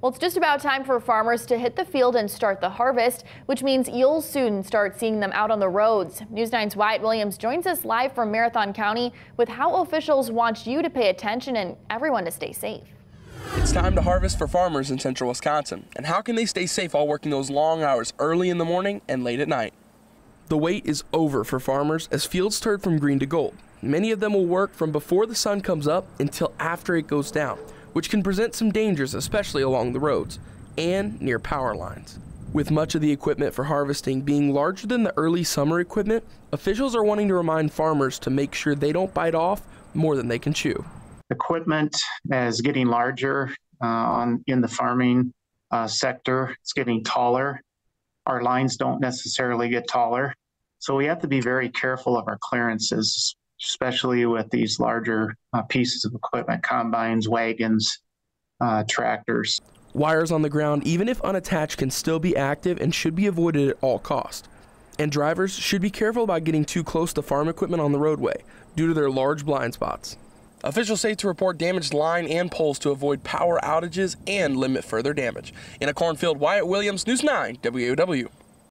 Well, it's just about time for farmers to hit the field and start the harvest, which means you'll soon start seeing them out on the roads. News 9's Wyatt Williams joins us live from Marathon County with how officials want you to pay attention and everyone to stay safe. It's time to harvest for farmers in central Wisconsin. And how can they stay safe while working those long hours early in the morning and late at night? The wait is over for farmers as fields turn from green to gold. Many of them will work from before the sun comes up until after it goes down, which can present some dangers, especially along the roads and near power lines. With much of the equipment for harvesting being larger than the early summer equipment, officials are wanting to remind farmers to make sure they don't bite off more than they can chew. Equipment is getting larger uh, on in the farming uh, sector. It's getting taller. Our lines don't necessarily get taller. So we have to be very careful of our clearances, especially with these larger uh, pieces of equipment, combines, wagons, uh, tractors. Wires on the ground, even if unattached, can still be active and should be avoided at all cost. And drivers should be careful about getting too close to farm equipment on the roadway due to their large blind spots. Officials say to report damaged line and poles to avoid power outages and limit further damage. In a cornfield, Wyatt Williams, News 9, WAOW.